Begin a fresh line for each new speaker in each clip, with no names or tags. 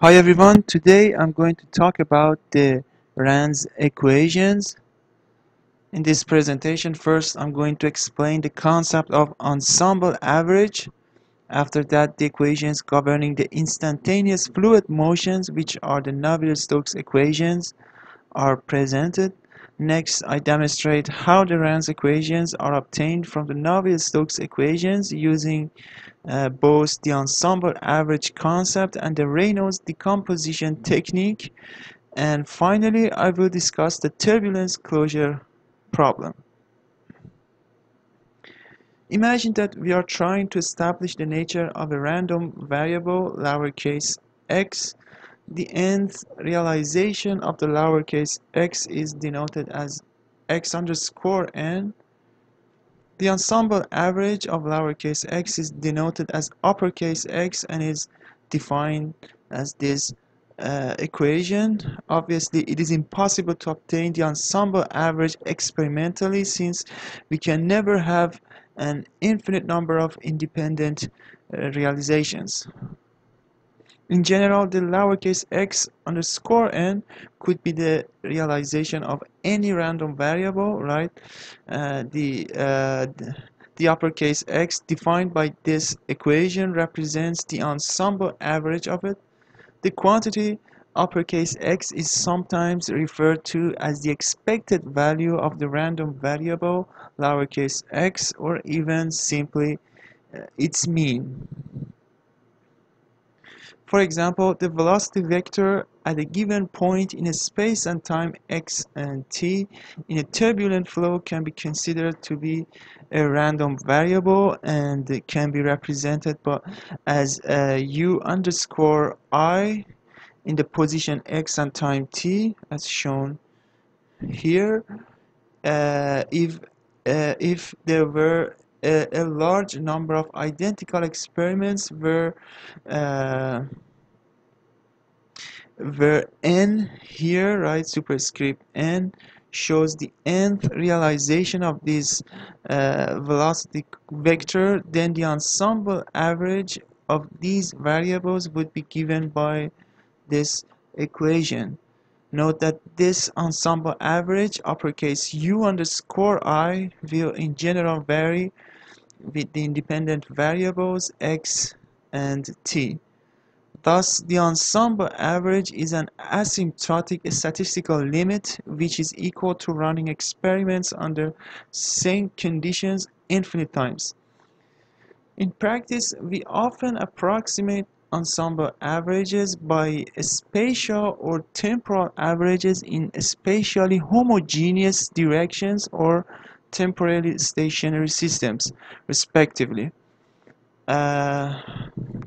Hi everyone, today I'm going to talk about the RANS equations. In this presentation, first I'm going to explain the concept of ensemble average. After that, the equations governing the instantaneous fluid motions, which are the Navier-Stokes equations, are presented. Next, I demonstrate how the RANS equations are obtained from the Navier-Stokes equations using uh, both the ensemble average concept and the Reynolds decomposition technique. And finally, I will discuss the turbulence closure problem. Imagine that we are trying to establish the nature of a random variable lowercase x the nth realization of the lowercase x is denoted as x underscore n. The ensemble average of lowercase x is denoted as uppercase x and is defined as this uh, equation. Obviously, it is impossible to obtain the ensemble average experimentally since we can never have an infinite number of independent uh, realizations. In general, the lowercase x underscore n could be the realization of any random variable, right? Uh, the, uh, the uppercase x defined by this equation represents the ensemble average of it. The quantity uppercase x is sometimes referred to as the expected value of the random variable lowercase x or even simply uh, its mean. For example, the velocity vector at a given point in a space and time x and t in a turbulent flow can be considered to be a random variable and can be represented by, as u underscore i in the position x and time t as shown here. Uh, if uh, if there were a, a, large number of identical experiments where uh, where n here right? Superscript n shows the nth realization of this uh, velocity vector. Then the ensemble average of these variables would be given by this equation Note that this ensemble average, uppercase u underscore i, will in general vary with the independent variables x and t. Thus, the ensemble average is an asymptotic statistical limit which is equal to running experiments under same conditions infinite times. In practice, we often approximate ensemble averages by spatial or temporal averages in spatially homogeneous directions or temporally stationary systems, respectively. Uh,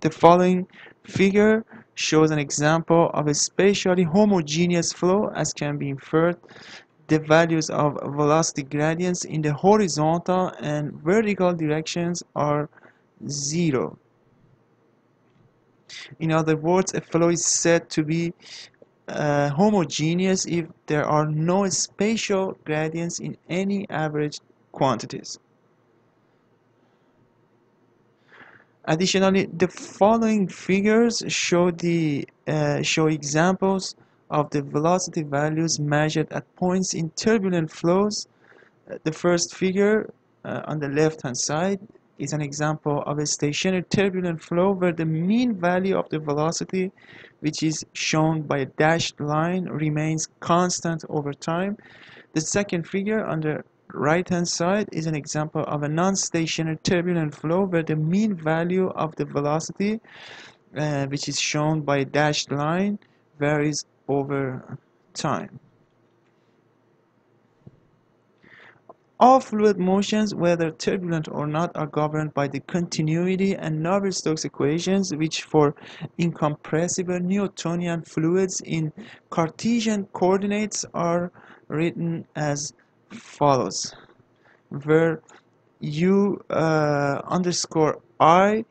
the following figure shows an example of a spatially homogeneous flow as can be inferred the values of velocity gradients in the horizontal and vertical directions are zero. In other words, a flow is said to be uh, homogeneous if there are no spatial gradients in any average quantities. Additionally, the following figures show the uh, show examples of the velocity values measured at points in turbulent flows. Uh, the first figure uh, on the left hand side is an example of a stationary turbulent flow where the mean value of the velocity which is shown by a dashed line remains constant over time. The second figure on the right hand side is an example of a non-stationary turbulent flow where the mean value of the velocity uh, which is shown by a dashed line varies over time. All fluid motions, whether turbulent or not, are governed by the continuity and Navier-Stokes equations, which for incompressible Newtonian fluids in Cartesian coordinates are written as follows, where u uh, underscore i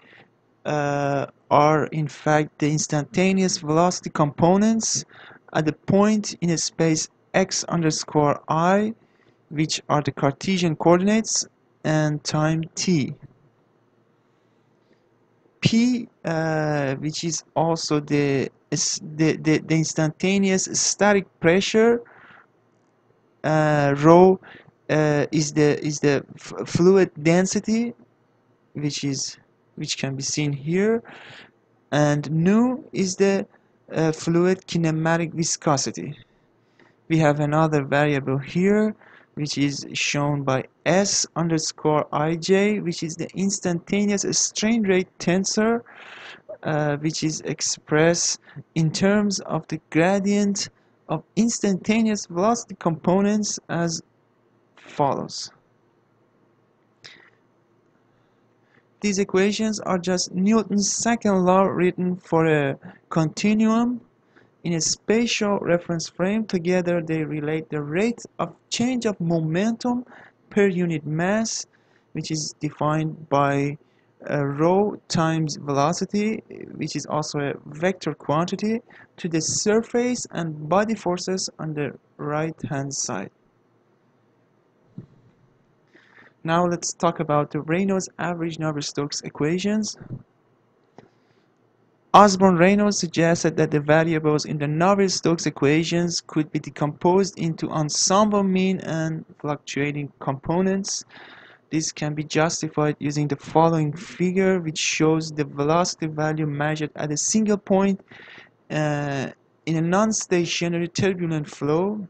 uh, are in fact the instantaneous velocity components at the point in a space x underscore i which are the Cartesian coordinates and time t. P, uh, which is also the, the, the, the instantaneous static pressure, uh, rho uh, is the is the fluid density, which is which can be seen here, and nu is the uh, fluid kinematic viscosity. We have another variable here which is shown by S underscore ij which is the instantaneous strain rate tensor uh, which is expressed in terms of the gradient of instantaneous velocity components as follows. These equations are just Newton's second law written for a continuum in a spatial reference frame. Together they relate the rate of change of momentum per unit mass which is defined by uh, rho times velocity which is also a vector quantity to the surface and body forces on the right hand side. Now let's talk about the Reynolds average Navier-Stokes equations. Osborne Reynolds suggested that the variables in the Navier-Stokes equations could be decomposed into ensemble mean and fluctuating components. This can be justified using the following figure which shows the velocity value measured at a single point uh, in a non-stationary turbulent flow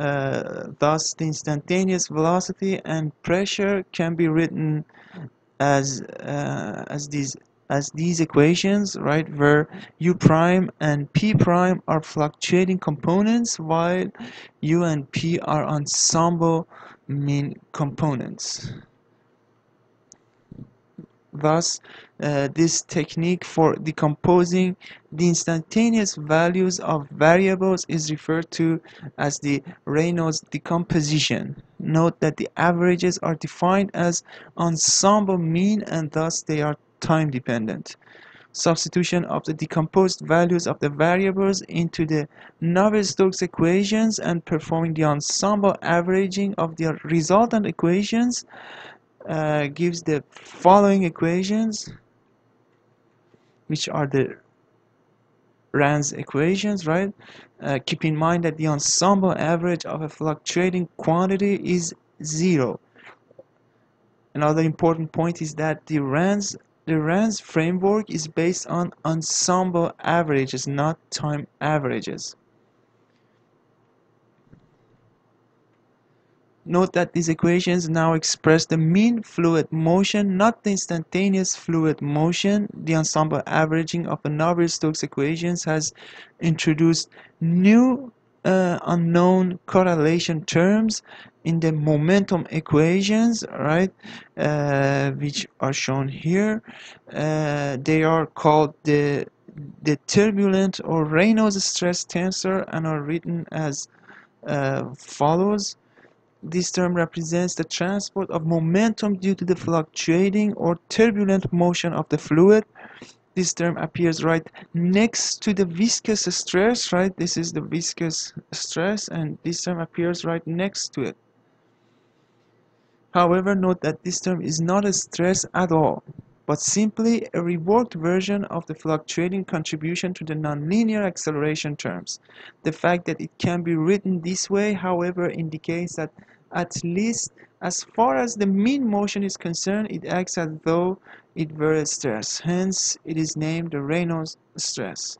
uh, thus, the instantaneous velocity and pressure can be written as uh, as these as these equations, right, where u prime and p prime are fluctuating components, while u and p are ensemble mean components. Thus, uh, this technique for decomposing the instantaneous values of variables is referred to as the Reynolds decomposition. Note that the averages are defined as ensemble mean and thus they are time dependent. Substitution of the decomposed values of the variables into the Navier-Stokes equations and performing the ensemble averaging of the resultant equations uh, gives the following equations which are the RANS equations right? Uh, keep in mind that the ensemble average of a fluctuating quantity is zero. Another important point is that the RANS the RANS framework is based on ensemble averages not time averages Note that these equations now express the mean fluid motion, not the instantaneous fluid motion. The ensemble averaging of the Navier-Stokes equations has introduced new uh, unknown correlation terms in the momentum equations, right, uh, which are shown here. Uh, they are called the the turbulent or Reynolds stress tensor and are written as uh, follows this term represents the transport of momentum due to the fluctuating or turbulent motion of the fluid. This term appears right next to the viscous stress, right? This is the viscous stress and this term appears right next to it. However, note that this term is not a stress at all but simply a reworked version of the fluctuating contribution to the nonlinear acceleration terms. The fact that it can be written this way, however, indicates that at least as far as the mean motion is concerned, it acts as though it were a stress. Hence, it is named the Reynolds stress.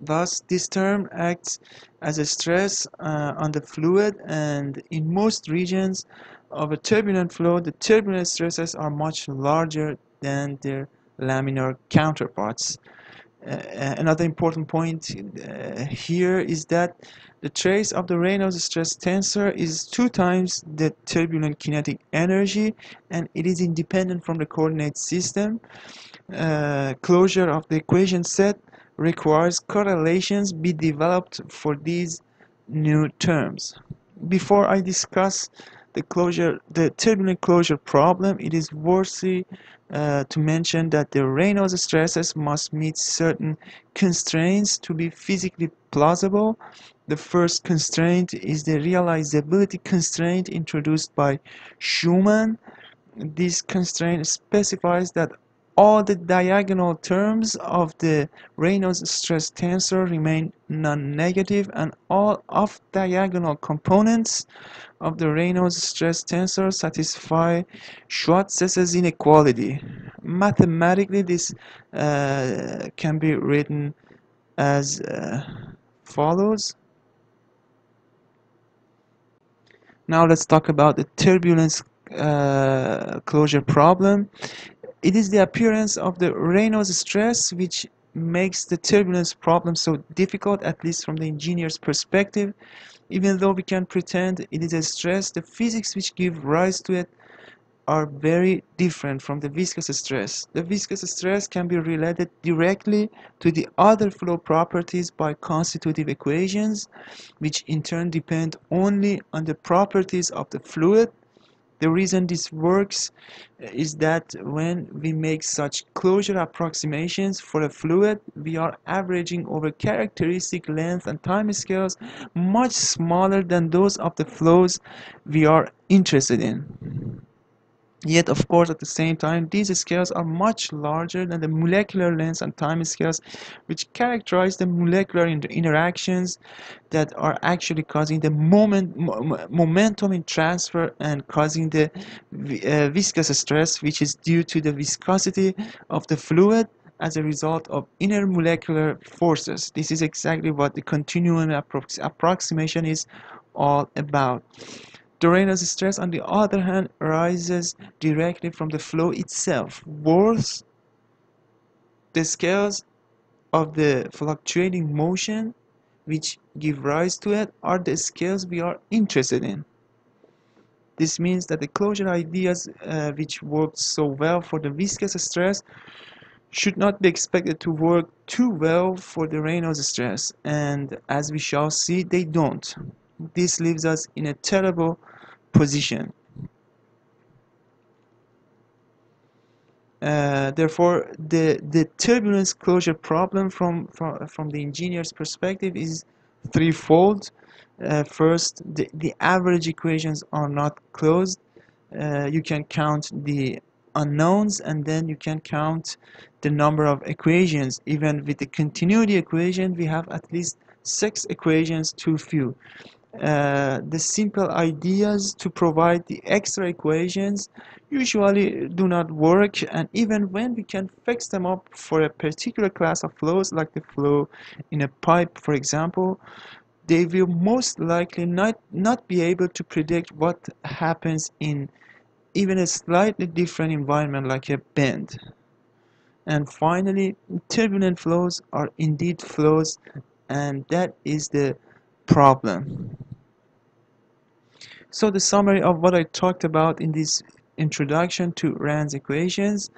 Thus, this term acts as a stress uh, on the fluid and in most regions of a turbulent flow, the turbulent stresses are much larger than their laminar counterparts. Uh, another important point uh, here is that the trace of the Reynolds stress tensor is two times the turbulent kinetic energy and it is independent from the coordinate system. Uh, closure of the equation set requires correlations be developed for these new terms. Before I discuss the closure, the turbulent closure problem, it is worthy uh, to mention that the Reynolds stresses must meet certain constraints to be physically plausible. The first constraint is the realizability constraint introduced by Schumann. This constraint specifies that all the diagonal terms of the Reynolds stress tensor remain non-negative and all off-diagonal components of the Reynolds stress tensor satisfy Schwarzschild inequality. Mathematically, this uh, can be written as uh, follows. Now let's talk about the turbulence uh, closure problem. It is the appearance of the Reynolds stress which makes the turbulence problem so difficult, at least from the engineer's perspective. Even though we can pretend it is a stress, the physics which give rise to it are very different from the viscous stress. The viscous stress can be related directly to the other flow properties by constitutive equations, which in turn depend only on the properties of the fluid the reason this works uh, is that when we make such closure approximations for a fluid, we are averaging over characteristic length and time scales much smaller than those of the flows we are interested in. Yet, of course, at the same time, these scales are much larger than the molecular lengths and time scales which characterize the molecular inter interactions that are actually causing the moment, mo momentum in transfer and causing the uh, viscous stress, which is due to the viscosity of the fluid as a result of intermolecular forces. This is exactly what the continuum approx approximation is all about. The Reynolds stress, on the other hand, arises directly from the flow itself. Worth the scales of the fluctuating motion which give rise to it are the scales we are interested in. This means that the closure ideas uh, which worked so well for the viscous stress should not be expected to work too well for the Reynolds stress and as we shall see they don't. This leaves us in a terrible position. Uh, therefore, the, the turbulence closure problem from, from, from the engineer's perspective is threefold. Uh, first, the, the average equations are not closed. Uh, you can count the unknowns and then you can count the number of equations. Even with the continuity equation, we have at least six equations too few. Uh, the simple ideas to provide the extra equations usually do not work and even when we can fix them up for a particular class of flows like the flow in a pipe for example they will most likely not not be able to predict what happens in even a slightly different environment like a bend. And finally turbulent flows are indeed flows and that is the problem. So the summary of what I talked about in this introduction to RANS equations,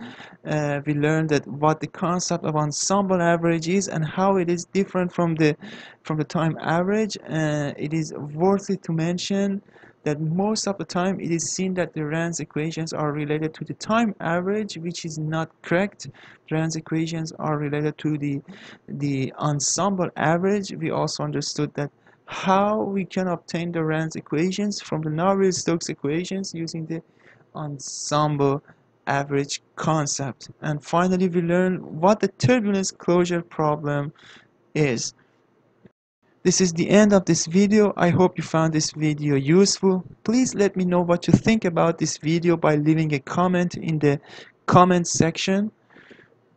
uh, we learned that what the concept of ensemble average is and how it is different from the from the time average. Uh, it is worthy to mention that most of the time it is seen that the RANS equations are related to the time average which is not correct RANS equations are related to the the ensemble average we also understood that how we can obtain the RANS equations from the Navier-Stokes equations using the ensemble average concept. And finally, we learn what the turbulence closure problem is. This is the end of this video. I hope you found this video useful. Please let me know what you think about this video by leaving a comment in the comment section.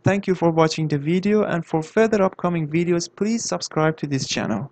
Thank you for watching the video and for further upcoming videos, please subscribe to this channel.